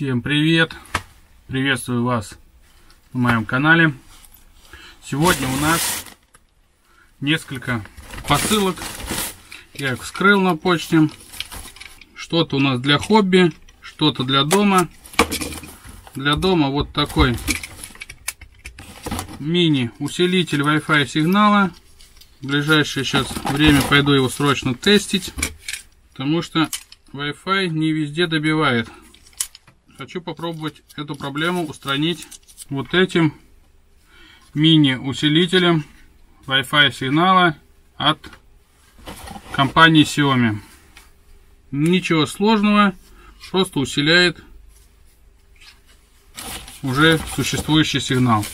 Всем привет! Приветствую вас на моем канале. Сегодня у нас несколько посылок. Я их вскрыл на почте. Что-то у нас для хобби, что-то для дома. Для дома вот такой мини-усилитель Wi-Fi сигнала. В ближайшее сейчас время пойду его срочно тестить. Потому что Wi-Fi не везде добивает. Хочу попробовать эту проблему устранить вот этим мини-усилителем Wi-Fi сигнала от компании Xiaomi. Ничего сложного, просто усиляет уже существующий сигнал.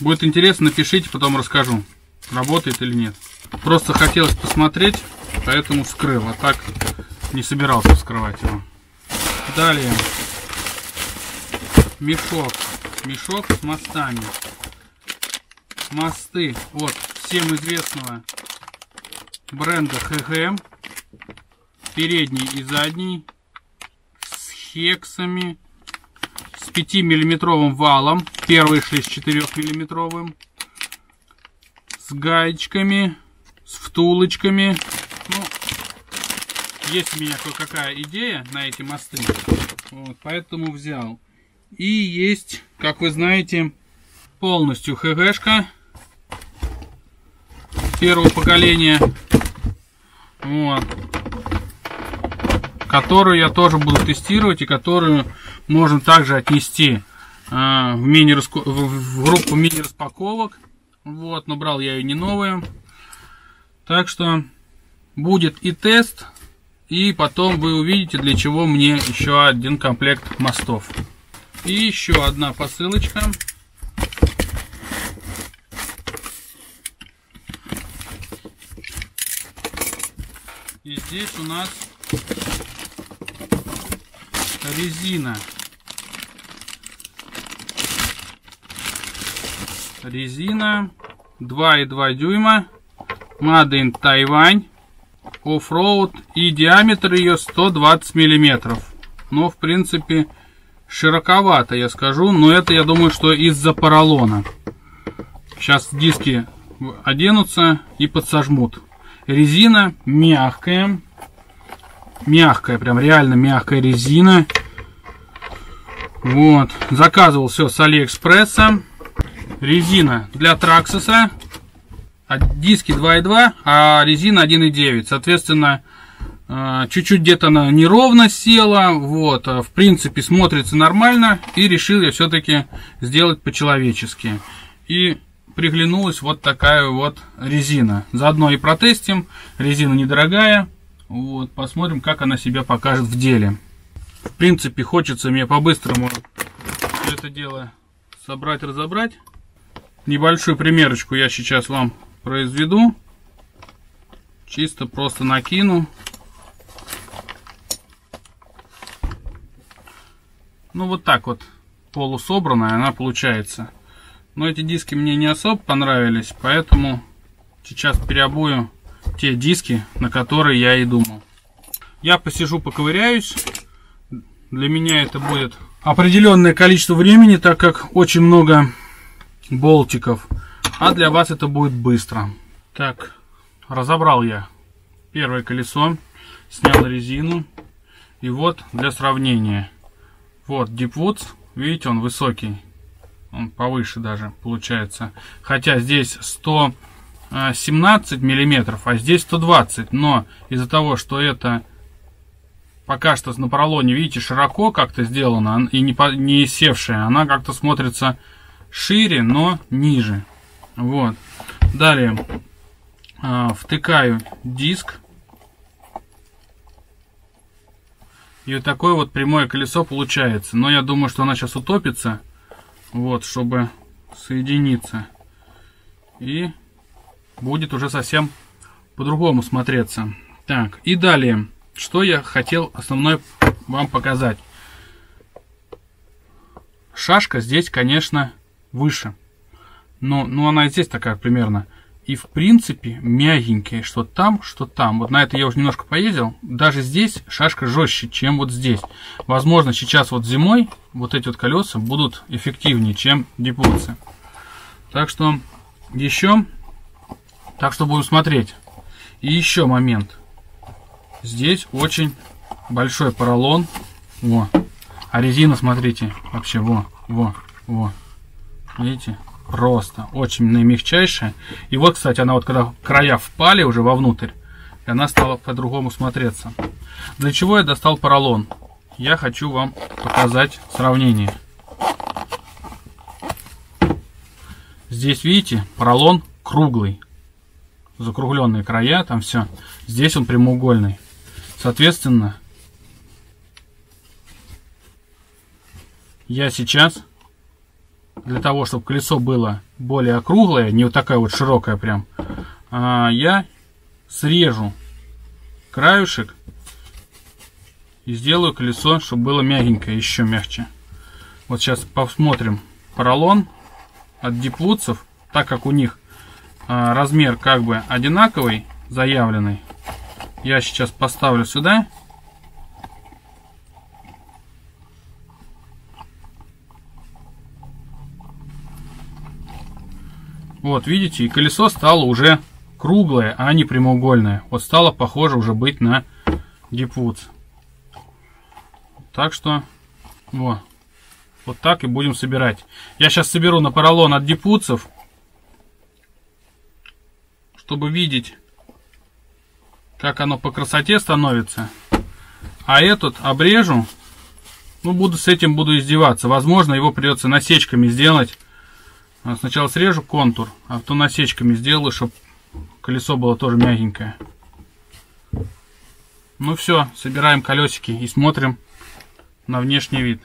Будет интересно, напишите, потом расскажу, работает или нет. Просто хотелось посмотреть, поэтому вскрыл, а так не собирался вскрывать его. Далее мешок. Мешок с мостами. Мосты от всем известного бренда ХГМ. Передний и задний. С хексами. С 5 миллиметровым валом. Первые шли с 4 миллиметровым. С гаечками. С втулочками. Есть у меня кое-какая идея на эти мосты. Вот, поэтому взял. И есть, как вы знаете, полностью ХГшка первого поколения. Вот. Которую я тоже буду тестировать и которую можно также отнести э, в, мини в группу мини-распаковок. Вот, но брал я ее не новую. Так что будет и тест, и потом вы увидите, для чего мне еще один комплект мостов. И еще одна посылочка. И здесь у нас резина. Резина 2,2 дюйма. Made in Taiwan оффроуд и диаметр ее 120 миллиметров. Но, в принципе, широковато, я скажу, но это, я думаю, что из-за поролона. Сейчас диски оденутся и подсожмут. Резина мягкая, мягкая, прям реально мягкая резина. Вот, заказывал все с Алиэкспресса. Резина для Траксиса а диски 2.2, а резина 1.9. Соответственно, э, чуть-чуть где-то она неровно села, вот, а в принципе смотрится нормально, и решил я все-таки сделать по-человечески. И приглянулась вот такая вот резина. Заодно и протестим, резина недорогая, вот, посмотрим, как она себя покажет в деле. В принципе, хочется мне по-быстрому это дело собрать, разобрать. Небольшую примерочку я сейчас вам произведу. Чисто просто накину. Ну вот так вот полусобранная она получается. Но эти диски мне не особо понравились, поэтому сейчас переобую те диски, на которые я и думал. Я посижу, поковыряюсь. Для меня это будет определенное количество времени, так как очень много болтиков. А для вас это будет быстро. Так, разобрал я первое колесо, снял резину. И вот для сравнения. Вот Deepwoods, видите, он высокий. Он повыше даже получается. Хотя здесь 117 миллиметров, а здесь 120. Но из-за того, что это пока что на поролоне, видите, широко как-то сделано и не, не севшая, она как-то смотрится шире, но ниже. Вот. Далее а, втыкаю диск. И вот такое вот прямое колесо получается. Но я думаю, что она сейчас утопится. Вот, чтобы соединиться. И будет уже совсем по-другому смотреться. Так, и далее. Что я хотел основной вам показать. Шашка здесь, конечно, выше. Но, ну, она и здесь такая примерно. И в принципе мягенькие, что там, что там. Вот на это я уже немножко поездил. Даже здесь шашка жестче, чем вот здесь. Возможно, сейчас вот зимой вот эти вот колеса будут эффективнее, чем дипутцы. Так что еще, так что будем смотреть. И еще момент. Здесь очень большой поролон. Во. А резина, смотрите, вообще, во, во, во. Видите? Просто очень наимягчайшая. И вот, кстати, она вот когда края впали уже вовнутрь, и она стала по-другому смотреться. Для чего я достал поролон? Я хочу вам показать сравнение. Здесь, видите, поролон круглый. Закругленные края, там все. Здесь он прямоугольный. Соответственно, я сейчас для того, чтобы колесо было более округлое, не вот такая вот широкая прям, а, я срежу краюшек и сделаю колесо, чтобы было мягенькое, еще мягче. Вот сейчас посмотрим поролон от дипвудсов, так как у них а, размер как бы одинаковый, заявленный. Я сейчас поставлю сюда Вот, видите, и колесо стало уже круглое, а не прямоугольное. Вот стало похоже уже быть на Deepwoods. Так что, вот. Вот так и будем собирать. Я сейчас соберу на поролон от дипутцев, чтобы видеть, как оно по красоте становится. А этот обрежу. Ну, буду с этим буду издеваться. Возможно, его придется насечками сделать сначала срежу контур, а потом насечками сделаю, чтобы колесо было тоже мягенькое. Ну все, собираем колесики и смотрим на внешний вид.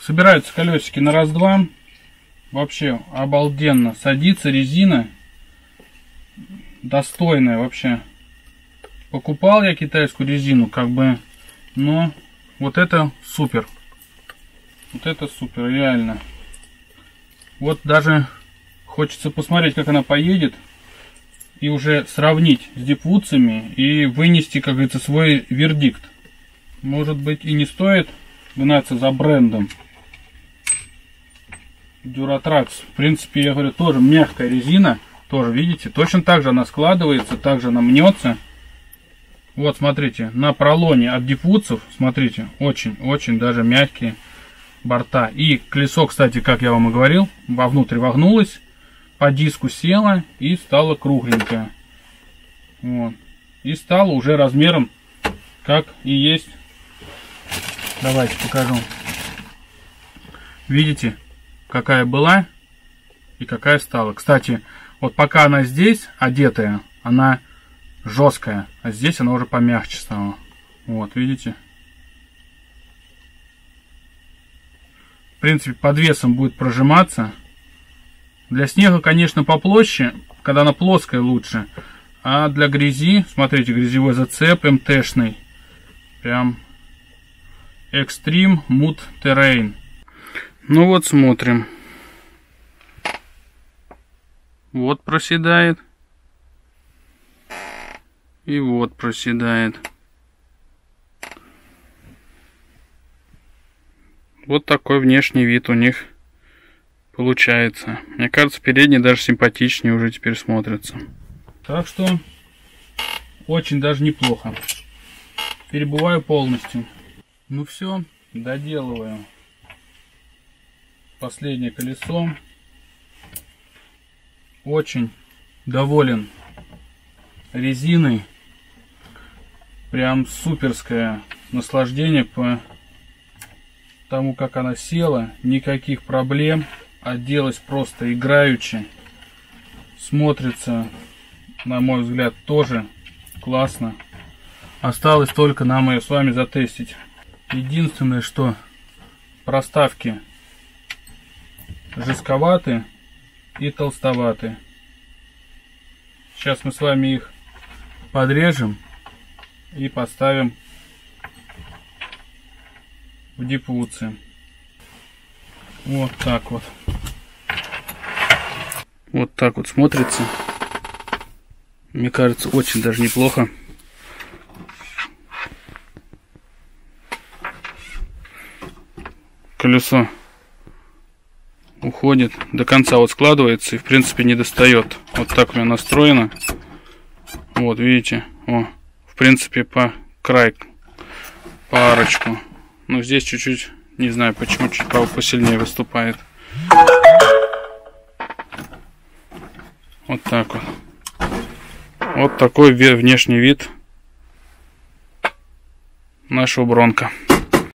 Собираются колесики на раз-два. Вообще обалденно. Садится резина. Достойная вообще. Покупал я китайскую резину, как бы, но вот это супер. Вот это супер, реально. Вот даже хочется посмотреть, как она поедет. И уже сравнить с дипвудцами и вынести, как говорится, свой вердикт. Может быть и не стоит гнаться за брендом. Duratrax. В принципе, я говорю, тоже мягкая резина. Тоже, видите, точно так же она складывается, также она мнется. Вот, смотрите, на пролоне от дипвудцев, смотрите, очень-очень даже мягкие борта. И колесо, кстати, как я вам и говорил, вовнутрь вогнулось, по диску села и стало кругленькое. Вот. И стало уже размером, как и есть. Давайте покажу. Видите, какая была и какая стала. Кстати, вот пока она здесь одетая, она жесткая, а здесь она уже помягче стала. Вот, видите? В принципе, под весом будет прожиматься. Для снега, конечно, попроще, когда она плоская лучше. А для грязи, смотрите, грязевой зацеп МТшный. Прям Extreme Mood Terrain. Ну вот смотрим. Вот проседает. И вот проседает. Вот такой внешний вид у них получается. Мне кажется, передние даже симпатичнее уже теперь смотрятся. Так что очень даже неплохо. Перебываю полностью. Ну все, доделываю последнее колесо. Очень доволен резиной. Прям суперское наслаждение по тому, как она села, никаких проблем. Оделась просто играючи. Смотрится, на мой взгляд, тоже классно. Осталось только нам ее с вами затестить. Единственное, что проставки жестковаты и толстоваты. Сейчас мы с вами их подрежем и поставим в дипвудцы. Вот так вот. Вот так вот смотрится. Мне кажется, очень даже неплохо. Колесо уходит. До конца вот складывается и в принципе не достает. Вот так у меня настроено. Вот видите? О в принципе по край парочку. Но здесь чуть-чуть не знаю почему чуть посильнее выступает вот так вот. Вот такой внешний вид нашего бронка